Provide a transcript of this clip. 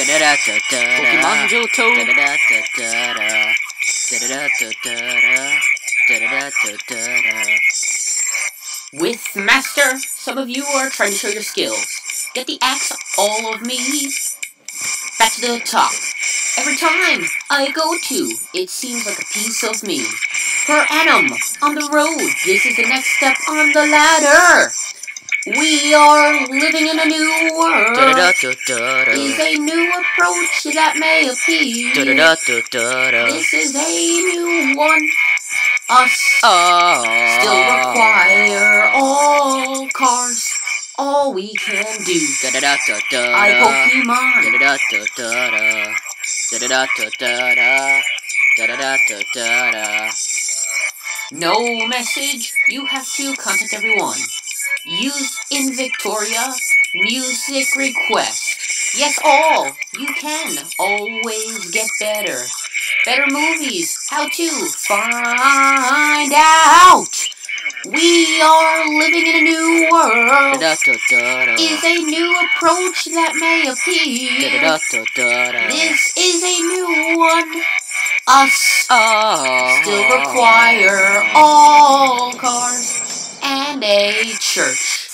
Pokemon. With Master, some of you are trying to show your skills. Get the axe all of me. Back to the top. Every time I go to, it seems like a piece of me. Per annum, on the road, this is the next step on the ladder. We are living in a new world. Is a new approach that may appear. This is a new one. Us still require all cars. All we can do. I Pokemon. No message. You have to contact everyone. Use in Victoria music request. Yes, all. You can always get better. Better movies. How to find out. We are living in a new world. Is a new approach that may appear. This is a new one. Us still require all cars and a church.